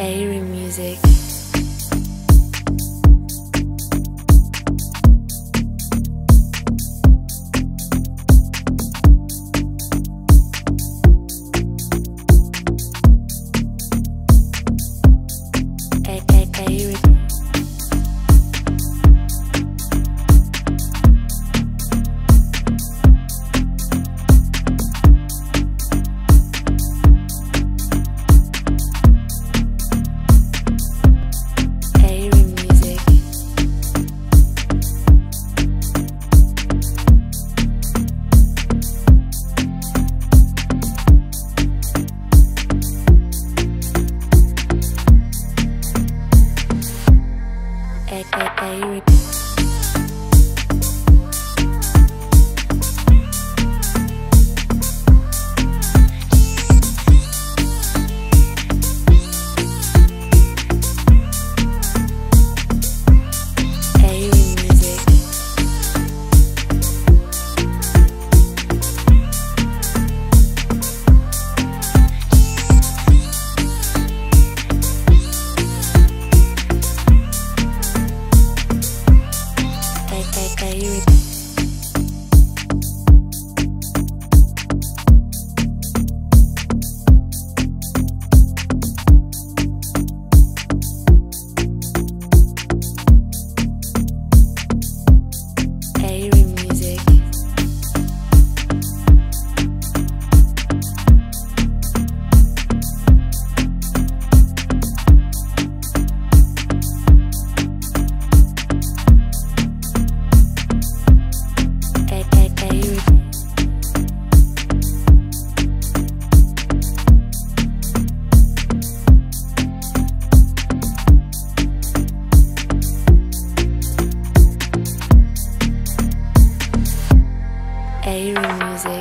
Airy Music. a, a, a, Aero Music.